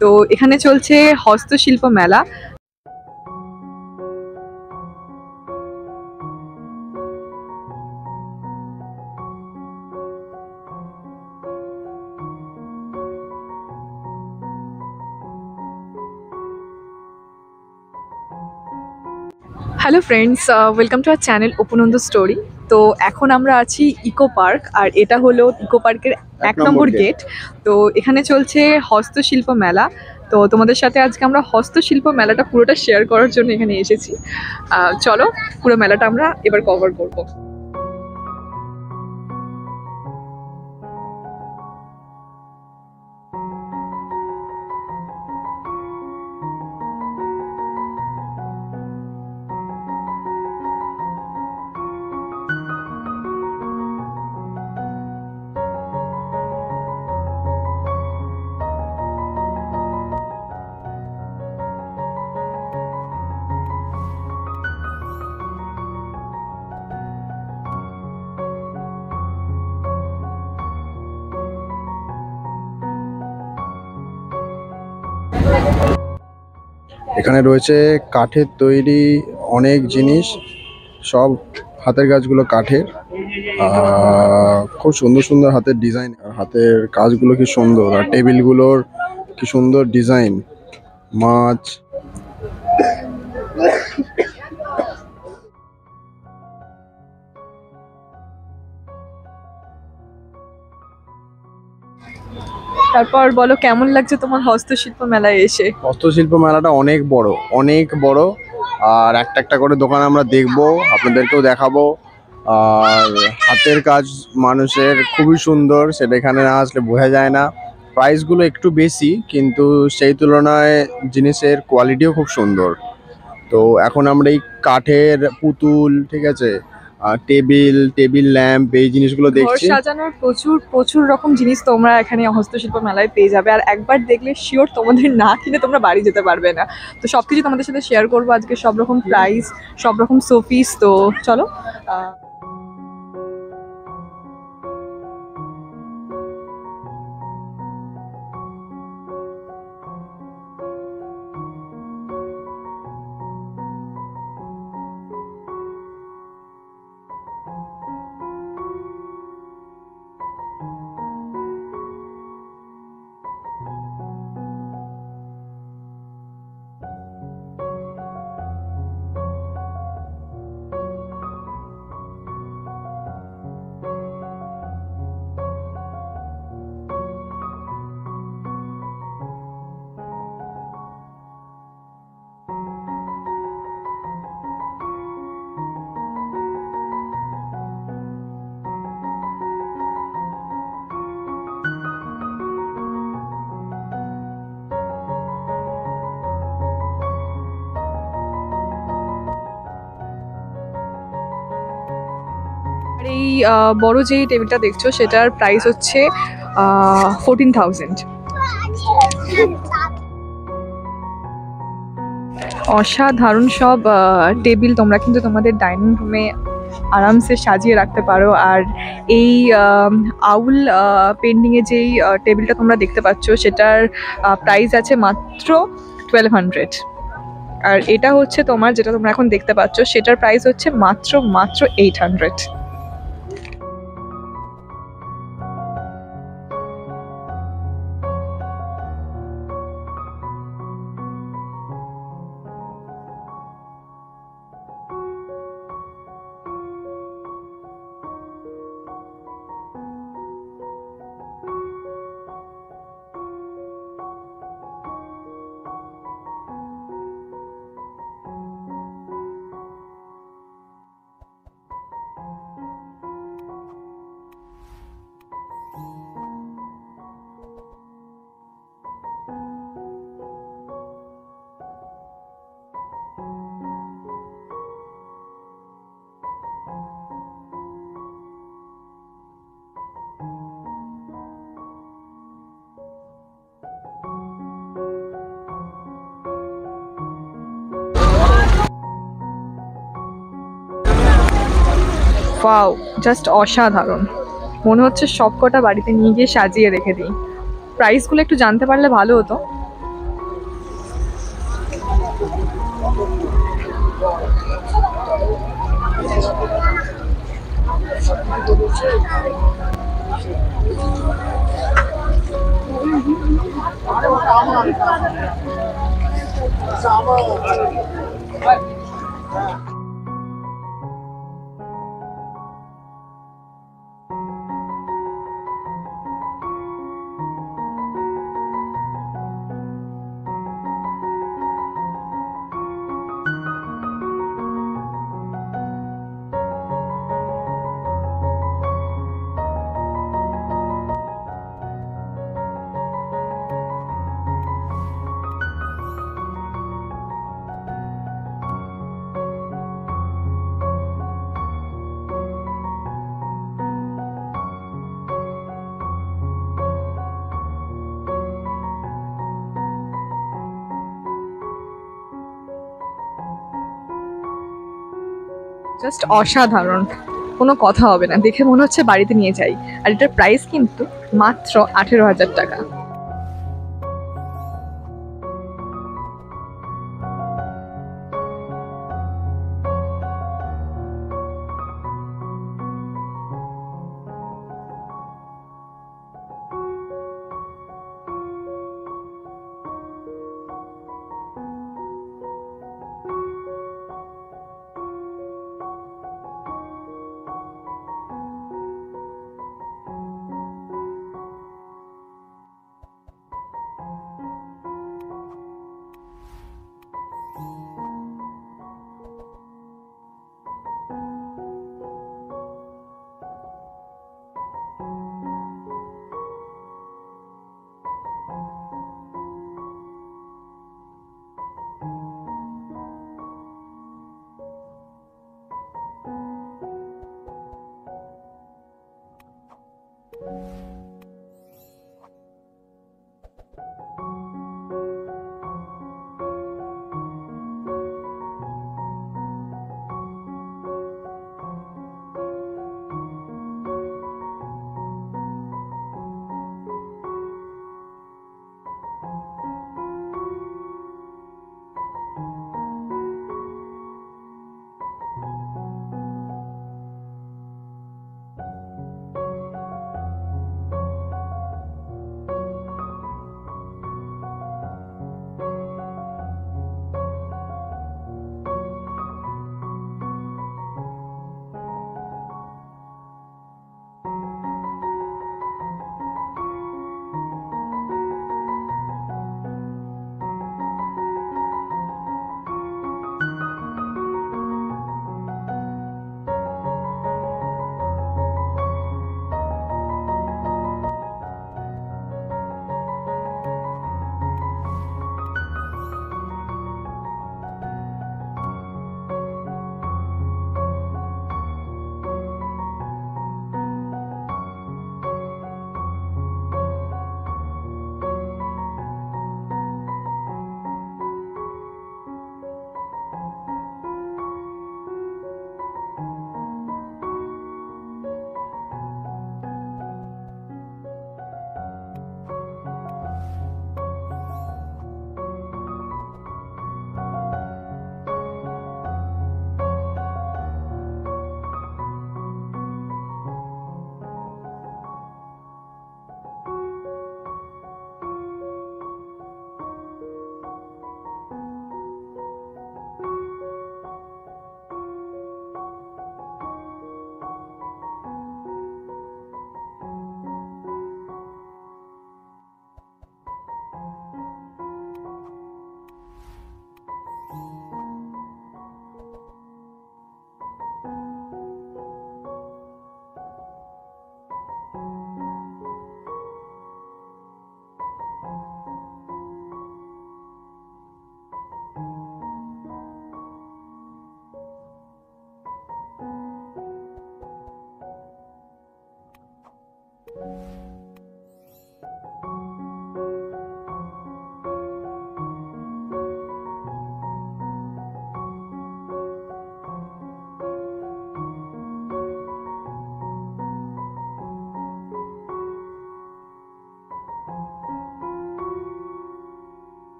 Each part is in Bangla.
তো এখানে চলছে হস্তশিল্প মেলা। Hello friends welcome to our channel ওপনন্দ story তো এখন আমরা আছি ইকো পার্ক আর এটা হলো ইকো পার্কের এক নম্বর গেট তো এখানে চলছে হস্তশিল্প মেলা। তো তোমাদের সাথে আজকে আমরা হস্তশিল্প মেলাটা পুরোটা শেয়ার করার জন্য এখানে এসেছি। চলো পুরো মেলাটা আমরা এবার কভার করব। এখানে রয়েছে কাঠের তৈরি অনেক জিনিস, সব হাতের কাজগুলো কাঠের। খুব সুন্দর সুন্দর হাতের ডিজাইন হাতের কাজগুলো কি সুন্দর, আর টেবিলগুলোর কি সুন্দর ডিজাইন মাছ তারপর বলো, কেমন লাগছে তোমার হস্তশিল্প মেলায় এসে? হস্তশিল্প মেলাটা অনেক বড় অনেক বড়। আর একটা একটা করে দোকান আমরা দেখব, আপনাদেরকেও দেখাবো। আর হাতের কাজ মানুষের খুবই সুন্দর, সেটা এখানে না আসলে বোঝা যায় না। প্রাইসগুলো একটু বেশি, কিন্তু সেই তুলনায় জিনিসের কোয়ালিটিও খুব সুন্দর। তো এখন আমরা এই কাঠের পুতুল, ঠিক আছে? টেবিল টেবিল ল্যাম্প এই জিনিসগুলো দেখছি। সাজানোর প্রচুর প্রচুর রকম জিনিস তোমরা এখানে হস্তশিল্প মেলায় পেয়ে যাবে। আর একবার দেখলে শিওর তোমাদের না কিনে তোমরা বাড়ি যেতে পারবে না। তো সব কিছু তোমাদের সাথে শেয়ার করব আজকে। সব রকম প্রাইস সব রকম শোপিস তো চলো আর এই বড় যেই টেবিলটা দেখছ, সেটার প্রাইস হচ্ছে ফোরটিন থাউজেন্ড অসাধারণ সব টেবিল তোমরা কিন্তু তোমাদের ডাইনিং রুমে আরামসে সাজিয়ে রাখতে পারো। আর এই আউল পেন্ডিংয়ে যেই টেবিলটা তোমরা দেখতে পাচ্ছ, সেটার প্রাইস আছে মাত্র টুয়েলভ হান্ড্রেড আর এটা হচ্ছে তোমার, যেটা তোমরা এখন দেখতে পাচ্ছ, সেটার প্রাইস হচ্ছে মাত্র মাত্র এইট হান্ড্রেড ফাও জাস্ট অসাধারণ। মনে হচ্ছে সব কটা বাড়িতে নিয়ে গিয়ে সাজিয়ে রেখে দিই। প্রাইসগুলো একটু জানতে পারলে ভালো হতো। জাস্ট অসাধারণ। কোনো কথা হবে না। দেখে মনে হচ্ছে বাড়িতে নিয়ে যাই। আর এটার প্রাইস কিন্তু মাত্র আঠেরো হাজার টাকা।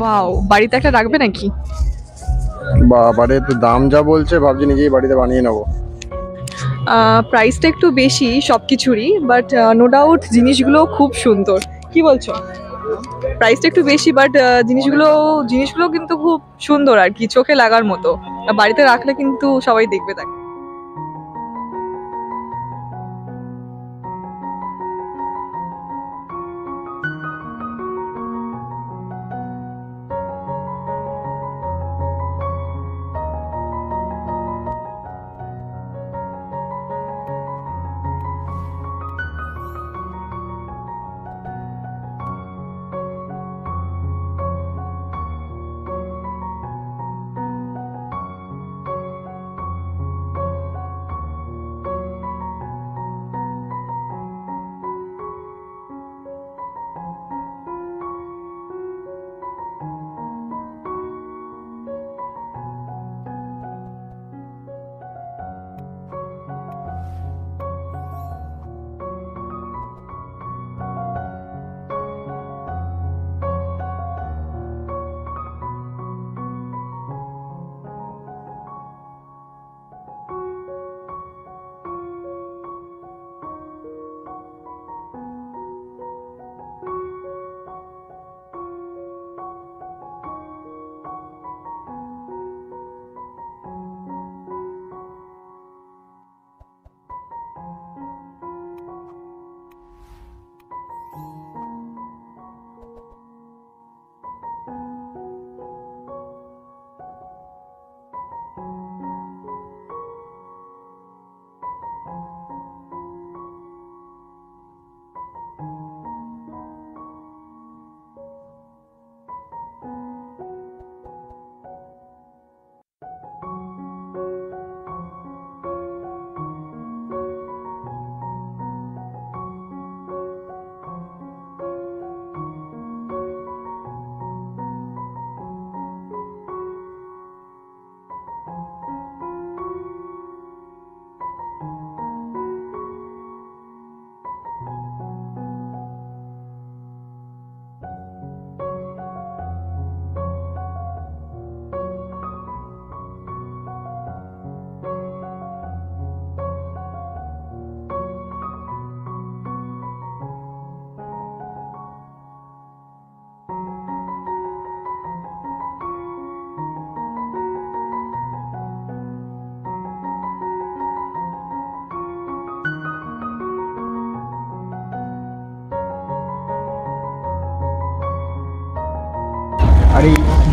ওয়াও বাড়িতে একটা রাখবে নাকি? বাড়িতে দাম যা বলছে ভাবছি নিজেই বাড়িতে বানিয়ে নেব। প্রাইসটা একটু বেশি সব কিছুরই বাট নো ডাউট জিনিসগুলো খুব সুন্দর। কি বলছো? প্রাইসটা একটু বেশি বাট জিনিসগুলো জিনিসগুলো কিন্তু খুব সুন্দর আর কি চোখে লাগার মতো। বাড়িতে রাখলে কিন্তু সবাই দেখবে তাকে।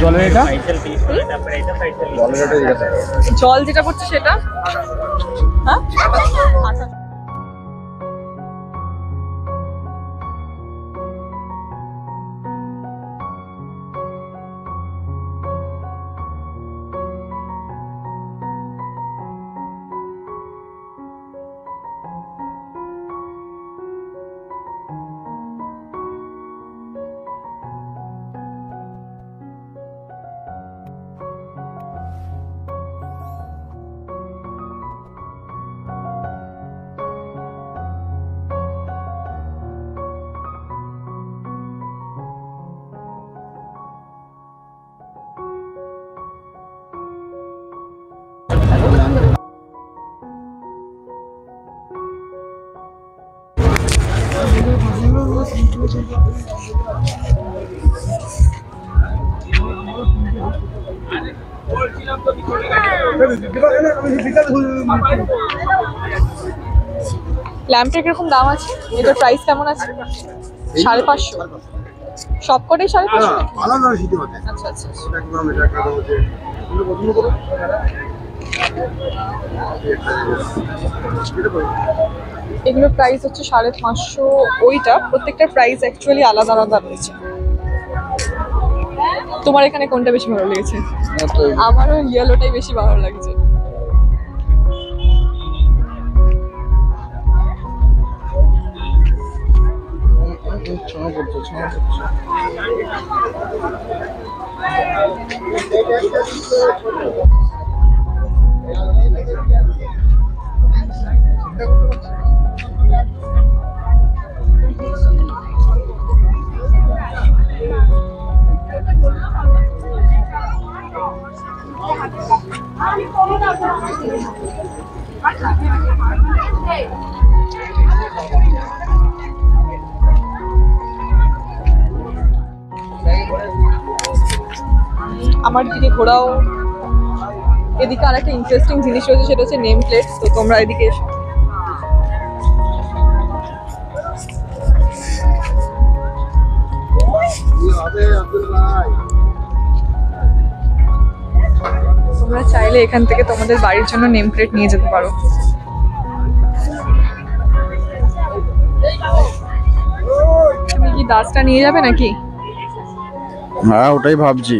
জলের এটা। জল যেটা করছে সেটা? হ্যাঁ? আচ্ছা। ল্যাম্পটার কীরকম দাম আছে? এটার প্রাইস কেমন আছে? সাড়ে পাঁচশো। সব কটাই সাড়ে পাঁচশো? সিটি হতে আচ্ছা আচ্ছা আচ্ছা। এগুলোর প্রাইস হচ্ছে সাড়ে পাঁচশো ওইটা প্রত্যেকটার প্রাইস অ্যাকচুয়ালি আলাদা আলাদা রয়েছে তোমার এখানে কোনটা বেশি ভালো লেগেছে আমারও ইয়েলোটাই বেশি ভালো লাগছে ছোঁয়া আমার দিকে ঘোরাও। এদিকে আর একটা ইন্টারেস্টিং জিনিস রয়েছে, সেটা হচ্ছে নেম প্লেট তো তোমরা এদিকে এসো। চাইলে এখান থেকে তোমাদের বাড়ির জন্য নেম প্লেট নিয়ে যেতে পারো। তুমি কি দাসটা নিয়ে যাবে নাকি? হ্যাঁ ওটাই ভাবছি।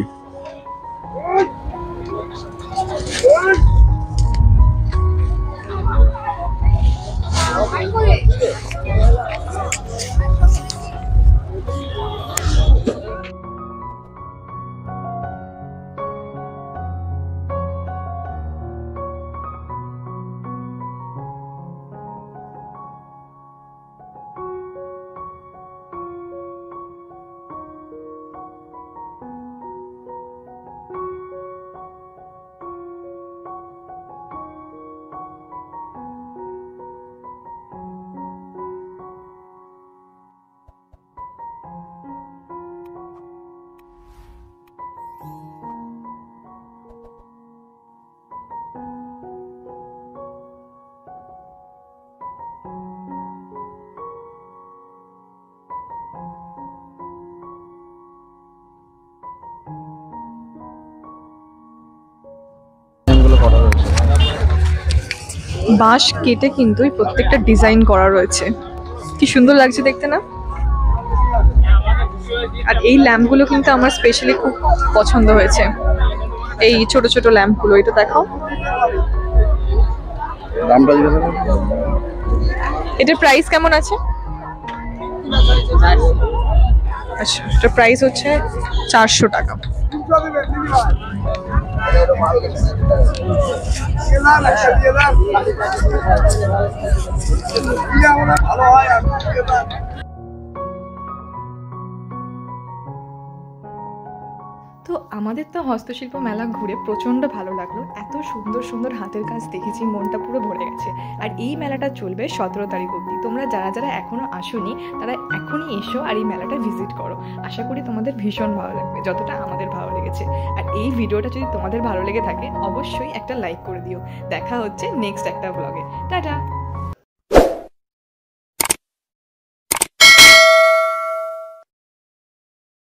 বাঁশ কেটে কিন্তু এই প্রত্যেকটা ডিজাইন করা রয়েছে। কি সুন্দর লাগছে দেখতে না? আর এই ল্যাম্পগুলো কিন্তু আমার স্পেশালি খুব পছন্দ হয়েছে। এই ছোট ছোট ল্যাম্পগুলো এটা দেখাও। এটার প্রাইস কেমন আছে? আচ্ছা এটার প্রাইস হচ্ছে চারশো টাকা। Yıllar, yıllar. Ya ulan, alo hayır, yıllar. আমাদের তো হস্তশিল্প মেলা ঘুরে প্রচণ্ড ভালো লাগল। এত সুন্দর সুন্দর হাতের কাজ দেখেছি, মনটা পুরো ভরে গেছে। আর এই মেলাটা চলবে সতেরো তারিখ অবধি। তোমরা যারা যারা এখনও আসোনি, তারা এখনই এসো আর এই মেলাটা ভিজিট করো। আশা করি তোমাদের ভীষণ ভালো লাগবে, যতটা আমাদের ভালো লেগেছে। আর এই ভিডিওটা যদি তোমাদের ভালো লেগে থাকে, অবশ্যই একটা লাইক করে দিও। দেখা হচ্ছে নেক্সট একটা ব্লগে টাটা!